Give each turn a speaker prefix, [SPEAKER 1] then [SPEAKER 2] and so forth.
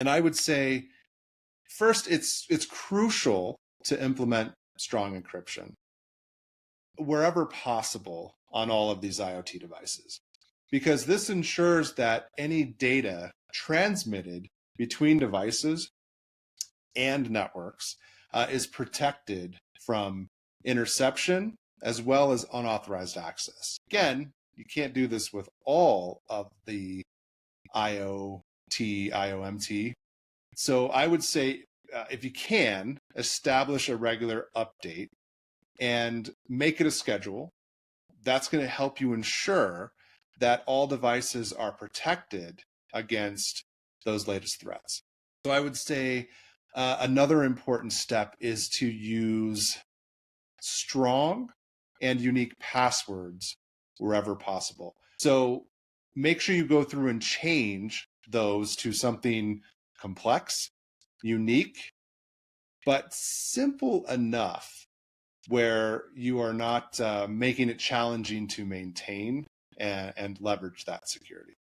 [SPEAKER 1] And I would say first it's it's crucial to implement strong encryption wherever possible on all of these IoT devices because this ensures that any data transmitted between devices and networks uh, is protected from interception as well as unauthorized access. Again, you can't do this with all of the IoT, IOMT. So I would say uh, if you can, establish a regular update and make it a schedule. That's going to help you ensure that all devices are protected against those latest threats. So I would say uh, another important step is to use strong and unique passwords wherever possible. So make sure you go through and change those to something complex, unique, but simple enough where you are not uh, making it challenging to maintain and, and leverage that security.